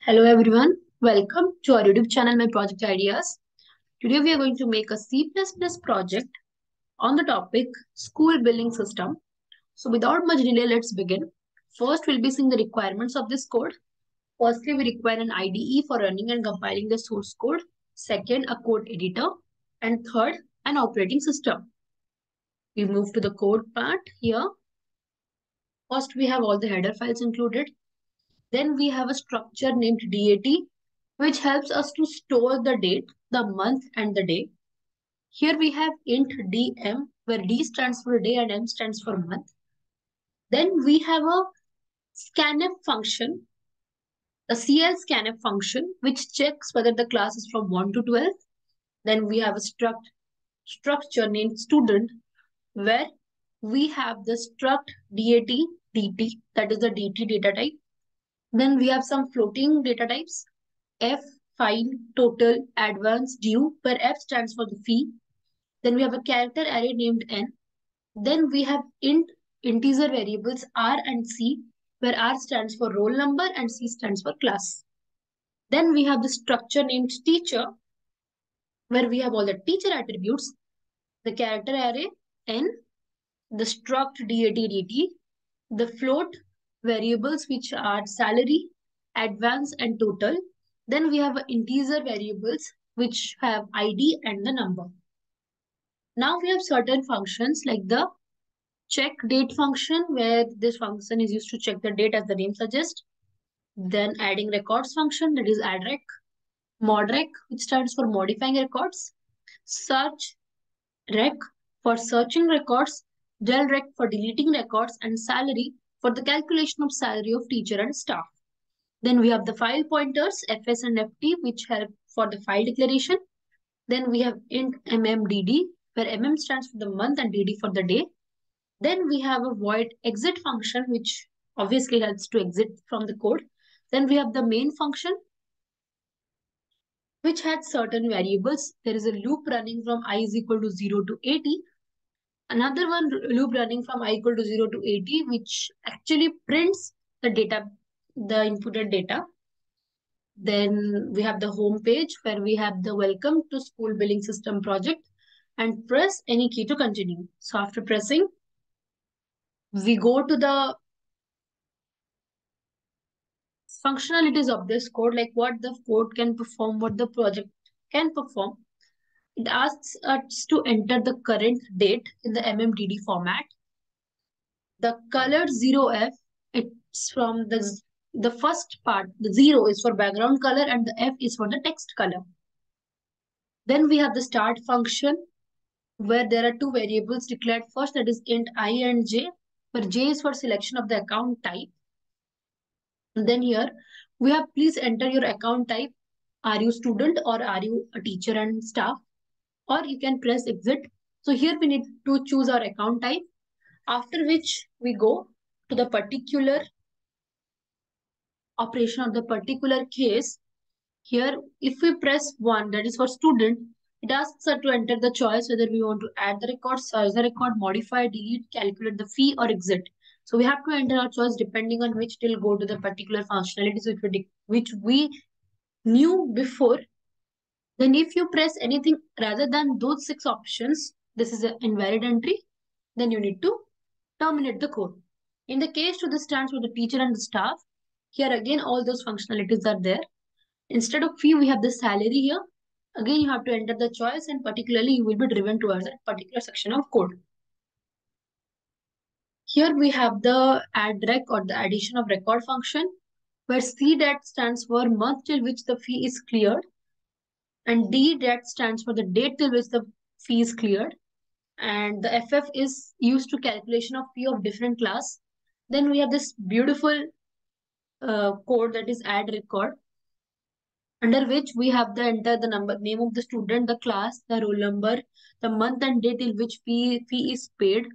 Hello everyone, welcome to our YouTube channel My Project Ideas. Today we are going to make a C++ project on the topic school billing system. So without much delay, let's begin. First, we'll be seeing the requirements of this code. Firstly, we require an IDE for running and compiling the source code. Second, a code editor. And third, an operating system. We move to the code part here. First, we have all the header files included. Then we have a structure named DAT, which helps us to store the date, the month, and the day. Here we have int dm, where d stands for day and m stands for month. Then we have a scanf function, a CL scanf function, which checks whether the class is from 1 to 12. Then we have a struct structure named student, where we have the struct dat dt, that is the dt data type then we have some floating data types. F, fine, total, advance, due, where F stands for the fee. Then we have a character array named N. Then we have int integer variables R and C, where R stands for roll number and C stands for class. Then we have the structure named teacher, where we have all the teacher attributes, the character array N, the struct dat dt, the float variables which are salary, advance and total. Then we have integer variables which have ID and the number. Now we have certain functions like the check date function where this function is used to check the date as the name suggests. Then adding records function that is add addrec. Modrec which stands for modifying records. Search rec for searching records. Del rec for deleting records and salary for the calculation of salary of teacher and staff. Then we have the file pointers, fs and ft, which help for the file declaration. Then we have int mmdd, where mm stands for the month and dd for the day. Then we have a void exit function, which obviously helps to exit from the code. Then we have the main function, which has certain variables. There is a loop running from i is equal to 0 to 80 another one loop running from i equal to 0 to 80, which actually prints the data, the inputted data. Then we have the home page where we have the welcome to school billing system project and press any key to continue. So after pressing, we go to the functionalities of this code, like what the code can perform, what the project can perform. It asks us to enter the current date in the MMDD format. The color 0F, it's from the, the first part. The 0 is for background color and the F is for the text color. Then we have the start function where there are two variables declared first that is int i and j where j is for selection of the account type. And then here we have please enter your account type. Are you student or are you a teacher and staff? Or you can press exit. So here we need to choose our account type, after which we go to the particular operation of the particular case. Here, if we press 1, that is for student, it asks us to enter the choice whether we want to add the record, search the record, modify, delete, calculate the fee or exit. So we have to enter our choice depending on which will go to the particular functionalities which we, which we knew before then if you press anything rather than those six options, this is an invalid entry, then you need to terminate the code. In the case to the stands for the teacher and the staff, here again all those functionalities are there. Instead of fee, we have the salary here. Again, you have to enter the choice and particularly you will be driven towards that particular section of code. Here we have the add rec or the addition of record function where C CDAT stands for month till which the fee is cleared and D that stands for the date till which the fee is cleared. And the FF is used to calculation of fee of different class. Then we have this beautiful uh, code that is add record under which we have the enter the number name of the student, the class, the roll number, the month and date till which fee, fee is paid,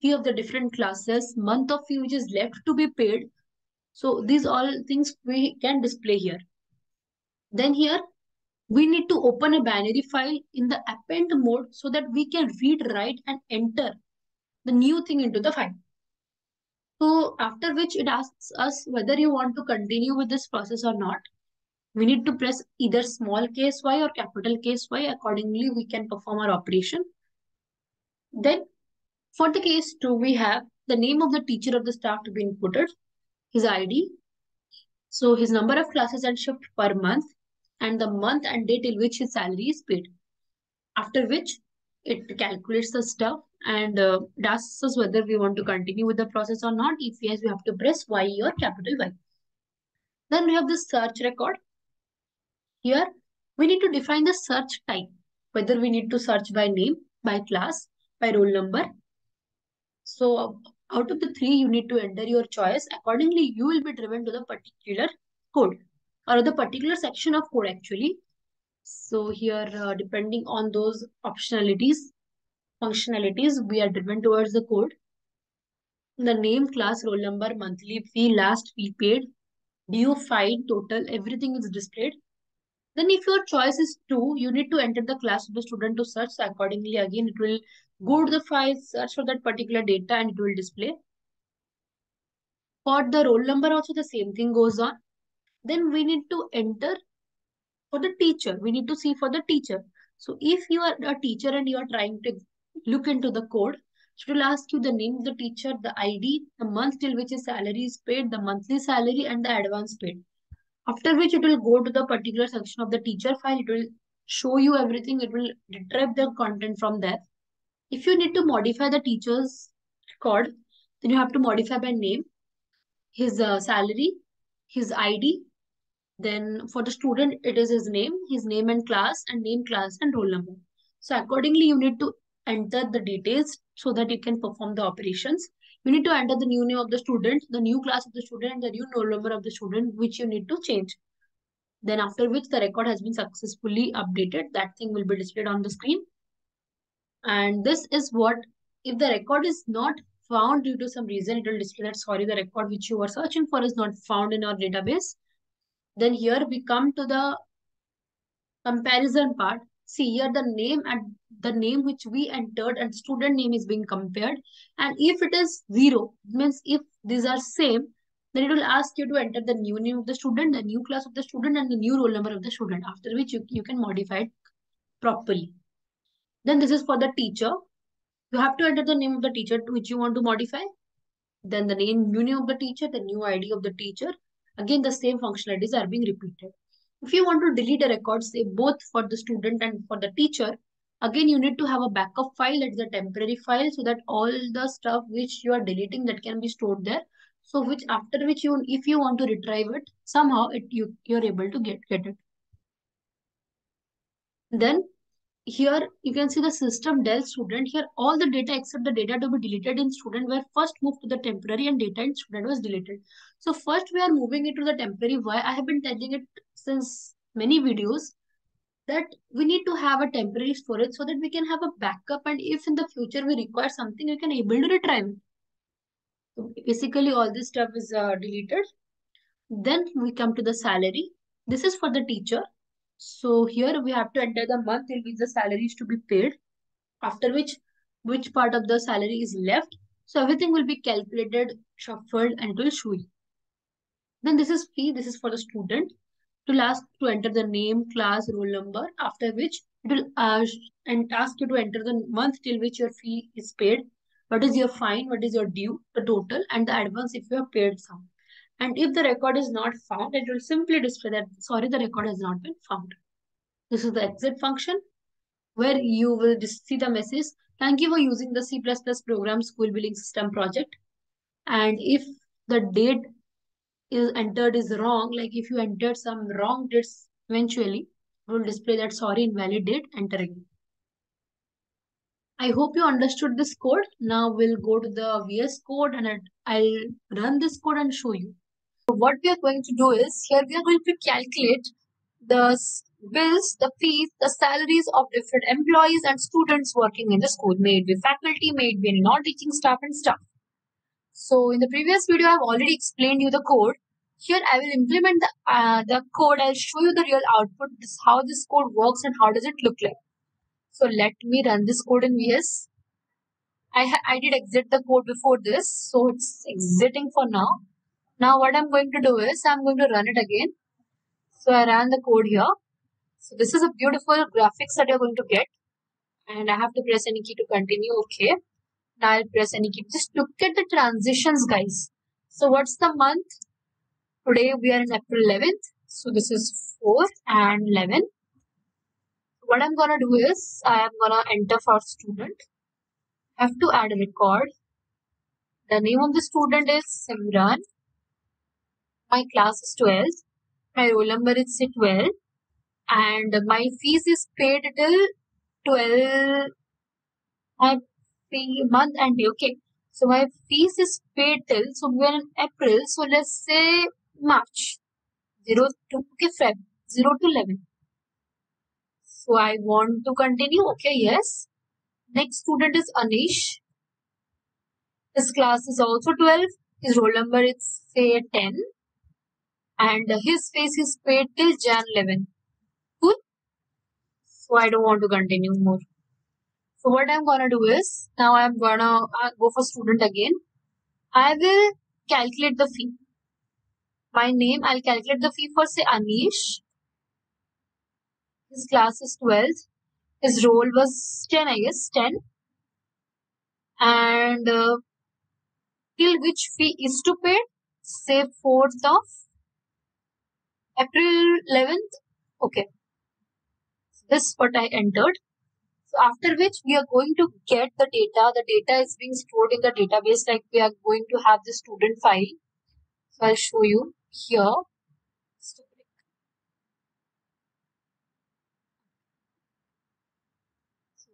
fee of the different classes, month of fee which is left to be paid. So these all things we can display here. Then here we need to open a binary file in the append mode so that we can read, write, and enter the new thing into the file. So after which it asks us whether you want to continue with this process or not. We need to press either small case y or capital case y. Accordingly, we can perform our operation. Then for the case 2, we have the name of the teacher of the staff to be inputted, his ID, so his number of classes and shift per month, and the month and date till which his salary is paid. After which it calculates the stuff and uh, asks us whether we want to continue with the process or not. If yes, we have to press Y or capital Y. Then we have the search record. Here, we need to define the search type, whether we need to search by name, by class, by roll number. So out of the three, you need to enter your choice. Accordingly, you will be driven to the particular code or the particular section of code actually. So here, uh, depending on those optionalities, functionalities, we are driven towards the code. The name, class, roll number, monthly fee, last fee paid, due, fine, total, everything is displayed. Then if your choice is 2, you need to enter the class of the student to search. So accordingly, again, it will go to the file, search for that particular data and it will display. For the roll number also the same thing goes on. Then we need to enter for the teacher. We need to see for the teacher. So if you are a teacher and you are trying to look into the code, it will ask you the name of the teacher, the ID, the month till which his salary is paid, the monthly salary and the advance paid. After which it will go to the particular section of the teacher file. It will show you everything. It will retrieve the content from there. If you need to modify the teacher's record, then you have to modify by name, his uh, salary, his ID. Then for the student, it is his name, his name and class, and name, class, and roll number. So accordingly, you need to enter the details so that you can perform the operations. You need to enter the new name of the student, the new class of the student, and the new roll number of the student, which you need to change. Then after which the record has been successfully updated, that thing will be displayed on the screen. And this is what, if the record is not found due to some reason, it will display that, sorry, the record which you were searching for is not found in our database. Then here we come to the comparison part. See here the name and the name which we entered and student name is being compared. And if it is zero, means if these are same, then it will ask you to enter the new name of the student, the new class of the student, and the new roll number of the student, after which you, you can modify it properly. Then this is for the teacher. You have to enter the name of the teacher which you want to modify. Then the name, new name of the teacher, the new ID of the teacher. Again, the same functionalities are being repeated. If you want to delete a record, say both for the student and for the teacher, again, you need to have a backup file that's a temporary file so that all the stuff which you are deleting that can be stored there. So which after which you, if you want to retrieve it, somehow it you, you're able to get, get it. Then here you can see the system del student. Here all the data except the data to be deleted in student were first moved to the temporary and data in student was deleted. So first we are moving it to the temporary. Why? I have been telling it since many videos that we need to have a temporary storage so that we can have a backup and if in the future we require something, we can able to retrieve. So basically all this stuff is uh, deleted. Then we come to the salary. This is for the teacher. So here we have to enter the month in which the salary is to be paid. After which, which part of the salary is left. So everything will be calculated, shuffled and will show you. Then this is fee. This is for the student. To ask to enter the name, class, roll number. After which it will ask and ask you to enter the month till which your fee is paid. What is your fine? What is your due? The total and the advance if you have paid some. And if the record is not found, it will simply display that, sorry, the record has not been found. This is the exit function where you will see the message. Thank you for using the C++ program school billing system project. And if the date is entered is wrong, like if you entered some wrong dates eventually, it will display that sorry, invalid date, enter again. I hope you understood this code. Now we'll go to the VS code and I'll run this code and show you what we are going to do is here we are going to calculate the bills, the fees, the salaries of different employees and students working in the school, may it be faculty, may it be non-teaching staff and staff. So in the previous video, I've already explained you the code. Here I will implement the, uh, the code. I'll show you the real output, this, how this code works and how does it look like. So let me run this code in VS. I, I did exit the code before this, so it's exiting for now. Now what I'm going to do is I'm going to run it again. So I ran the code here. So this is a beautiful graphics that you're going to get. And I have to press any key to continue. Okay. Now I'll press any key. Just look at the transitions, guys. So what's the month? Today we are in April 11th. So this is 4 and 11. What I'm gonna do is I am gonna enter for student. I have to add a record. The name of the student is Simran. My class is 12th. My roll number is 12 and my fees is paid till 12 my fee month and day okay. So my fees is paid till so we're in april so let's say march 0 to okay feb 0 to 11 so i want to continue okay yes. Next student is anish. His class is also 12 his roll number is say 10 and his fees is paid till jan 11 so I don't want to continue more. So what I'm gonna do is, now I'm gonna go for student again. I will calculate the fee. My name, I'll calculate the fee for say Anish. His class is 12. His roll was 10, I guess, 10. And uh, till which fee is to pay? Say 4th of April 11th. Okay this is what I entered. So after which we are going to get the data. The data is being stored in the database like we are going to have the student file. So I'll show you here.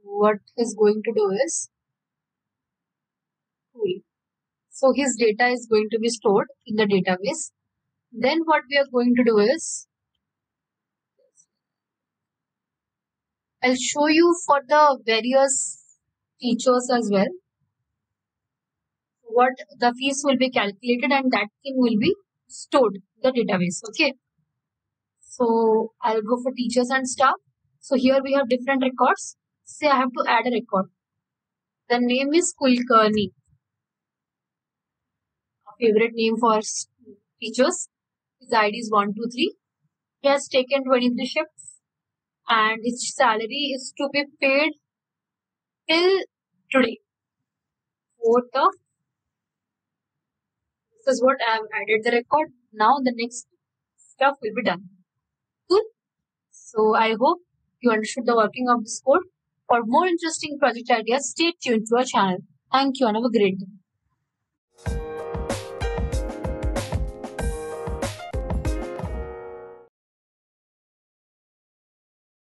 What he's going to do is cool. so his data is going to be stored in the database. Then what we are going to do is I'll show you for the various features as well. What the fees will be calculated and that thing will be stored the database okay? So I'll go for teachers and staff. So here we have different records. Say I have to add a record. The name is Kulkarni. A favorite name for teachers his ID is 123 he has taken 23 shifts and his salary is to be paid till today. Fourth of this is what I have added the record. Now the next stuff will be done. Cool. So I hope you understood the working of this code. For more interesting project ideas, stay tuned to our channel. Thank you and have a great day.